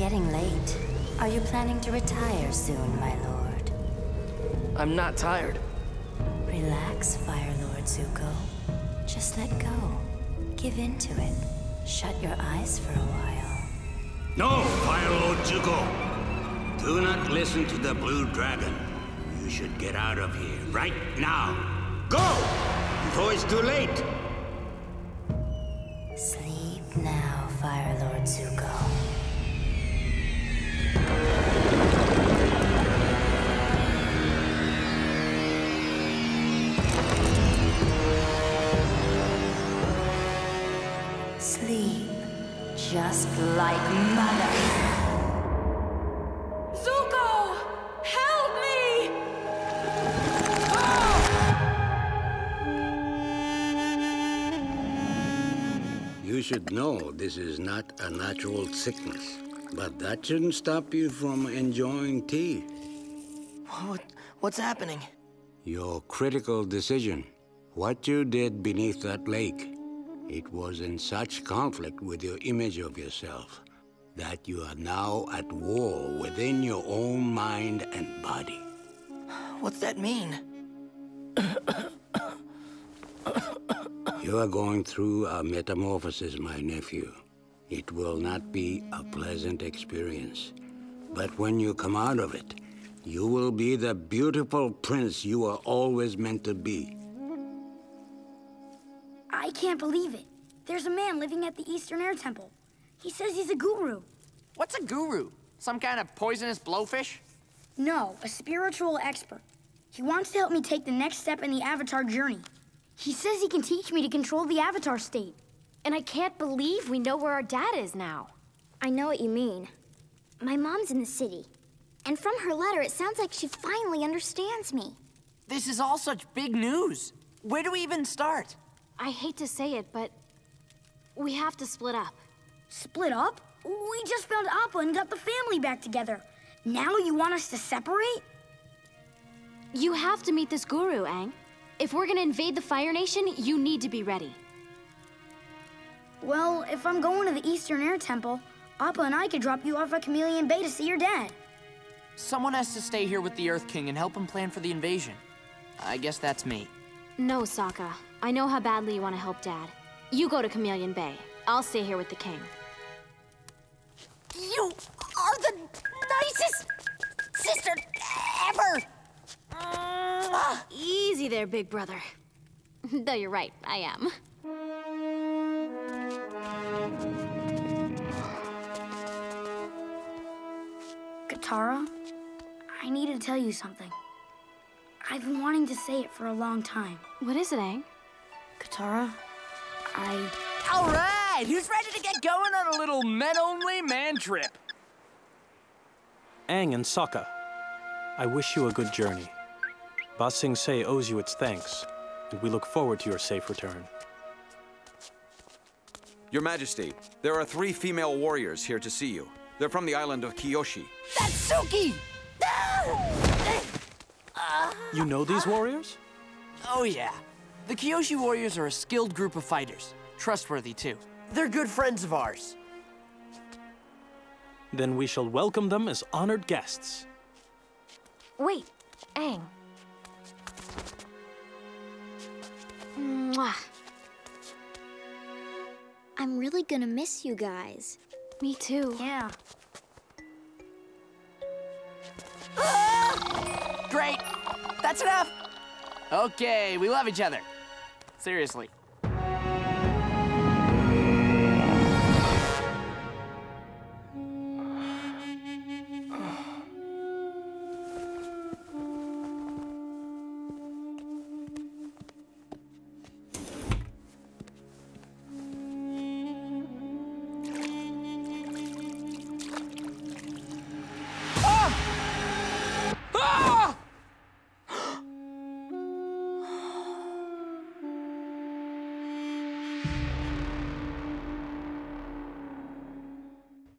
getting late. Are you planning to retire soon, my lord? I'm not tired. Relax, Fire Lord Zuko. Just let go. Give in to it. Shut your eyes for a while. No, Fire Lord Zuko. Do not listen to the Blue Dragon. You should get out of here right now. Go! Before it's too late. Sleep now, Fire Lord Zuko. Sleep just like mother. Zuko! Help me! You should know this is not a natural sickness. But that shouldn't stop you from enjoying tea. What, what's happening? Your critical decision. What you did beneath that lake. It was in such conflict with your image of yourself that you are now at war within your own mind and body. What's that mean? You are going through a metamorphosis, my nephew. It will not be a pleasant experience. But when you come out of it, you will be the beautiful prince you were always meant to be. I can't believe it. There's a man living at the Eastern Air Temple. He says he's a guru. What's a guru? Some kind of poisonous blowfish? No, a spiritual expert. He wants to help me take the next step in the Avatar journey. He says he can teach me to control the Avatar state. And I can't believe we know where our dad is now. I know what you mean. My mom's in the city. And from her letter, it sounds like she finally understands me. This is all such big news. Where do we even start? I hate to say it, but we have to split up. Split up? We just found Appa and got the family back together. Now you want us to separate? You have to meet this guru, Aang. If we're gonna invade the Fire Nation, you need to be ready. Well, if I'm going to the Eastern Air Temple, Appa and I could drop you off at Chameleon Bay to see your dad. Someone has to stay here with the Earth King and help him plan for the invasion. I guess that's me. No, Sokka. I know how badly you want to help Dad. You go to Chameleon Bay. I'll stay here with the king. You are the nicest sister ever! Mwah. Easy there, big brother. Though you're right, I am. Katara, I need to tell you something. I've been wanting to say it for a long time. What is it, Aang? Katara, I... All right, who's ready to get going on a little men-only man trip? Aang and Sokka, I wish you a good journey. Ba Sing Se owes you its thanks, and we look forward to your safe return. Your Majesty, there are three female warriors here to see you. They're from the island of Kyoshi. That's Suki! Ah! You know these warriors? Oh yeah. The Kyoshi warriors are a skilled group of fighters. Trustworthy, too. They're good friends of ours. Then we shall welcome them as honored guests. Wait, Aang. Mwah. I'm really gonna miss you guys. Me too. Yeah. Great. That's enough. Okay, we love each other. Seriously.